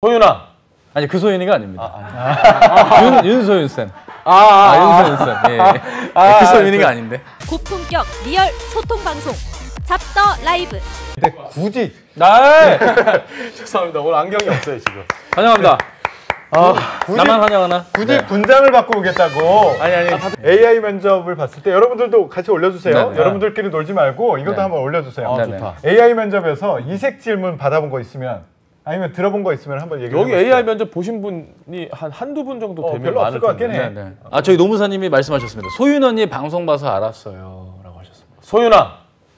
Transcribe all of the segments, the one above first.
소윤아. 아니 그 소윤이가 아닙니다. 아, 윤 윤소윤 쌤. 아, 아, 윤소윤 쌤. 예. 예. 아, 그 소윤이가 아닌데. 고품격 리얼 소통 방송 잡더 라이브 근데 굳이 네. 죄송합니다. 오늘 안경이 없어요 지금. 환영합니다. 아, 굳이 나만 환영하나? 굳이 네. 분장을 바꾸고 오겠다고. 아니 아니. AI 면접을 봤을 때 여러분들도 같이 올려주세요. 네, 네. 여러분들끼리 놀지 말고 이것도 네. 한번 올려주세요. 아, 좋다. AI 면접에서 이색 질문 받아본 거 있으면 아니면 들어본 거 있으면 한번 얘기해 여기. AI 면접 보신 분이 한 한두 분 정도 어, 되면 별로 없을 많을 것 같긴. 해. 네, 네. 아 저희 노무사님이 말씀하셨습니다. 소윤 언니 방송 봐서 알았어요 라고 하셨습니다. 소윤아.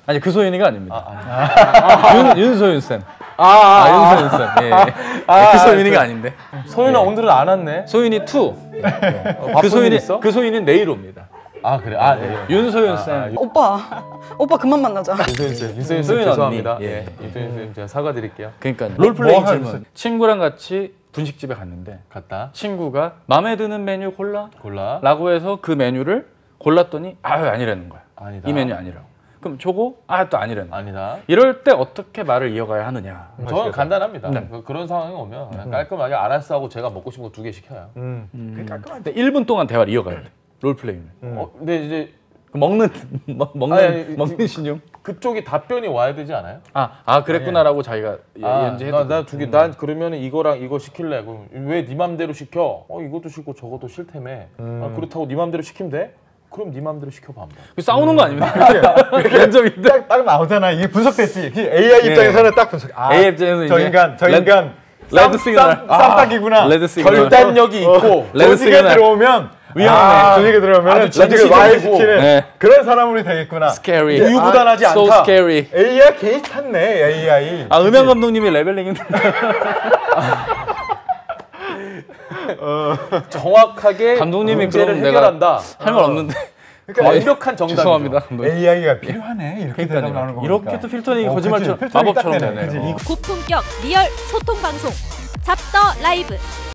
아니 그 소윤이가 아닙니다. 윤 윤소윤 쌤. 아, 아, 윤소윤 쌤. 예. 예. 그 소윤이가 아닌데. 소윤아 오늘은 안 왔네. 소윤이 2. 그 바쁜 일 소윤이 있어? 그 소윤이 내일 옵니다. 아 그래. 아 네. 윤소윤 쌤. 오빠, 오빠 그만 만나자. 윤소윤 씨 소윤 언니. 죄송합니다. 예. 예. 윤소윤 씨 제가 사과드릴게요. 그러니까 롤플레잉 뭐 질문. 친구랑 같이 분식집에 갔는데 갔다. 친구가 마음에 드는 메뉴 골라 골라. 라고 해서 그 메뉴를 골랐더니 아유 아니라는 거야. 아니다. 이 메뉴 아니라고. 그럼 저거 아 또 아니라는. 아니다. 이럴 때 어떻게 말을 이어가야 하느냐. 저는 간단합니다. 네. 그- 그런 상황이 오면 그냥 깔끔하게 알았어 하고 제가 먹고 싶은 거 두 개 시켜요. 음. 그게 깔끔한데. 근데 1분 동안 대화를 이어가야 돼. 롤플레잉을. 어, 근데 이제 그 먹는 먹- 먹는 아니, 아니, 먹는 신용. 그쪽이 답변이 와야 되지 않아요? 아, 아 그랬구나라고 자기가 예, 아, 연지해도 나두 개, 난 그러면 이거랑 이거 시킬래. 그럼 왜네 맘대로 시켜? 어 이것도 싫고 저것도 싫다며. 아, 그렇다고 네 맘대로 시키면 돼? 그럼 네 맘대로 시켜봐 한번. 그 싸우는 거 아닙니까? 면접인데 딱, 딱 나오잖아. 이게 분석됐지. 그 AI 입장에서는 딱 분석. 아, AI 입장에서 저 이제 인간, 저 레- 인간. 레드 쌈- 시그널. 쌈- 쌈딱이구나. 레드 시그널. 결단력이 있고 레드 시그널. 들어오면 위험해. 아, 조직에 들어오면 아주 조직을 진실이고. 와해시키는 네. 그런 사람으로 되겠구나. scary. 우유부단하지 so 않다. scary. AI 괜히 탔네. AI. 아 음향 감독님이 레벨링인데 정확하게 감독님이 문제를 해결한다. 할 말 없는데. 그러니까 완벽한 정답이죠. 죄송합니다. AI가 필요하네. 이렇게 대답 나오는. 거. 이렇게 또 필터링이 어, 거짓말처럼 그치. 마법처럼 되네. 어. 고품격 리얼 소통 방송 잡더 라이브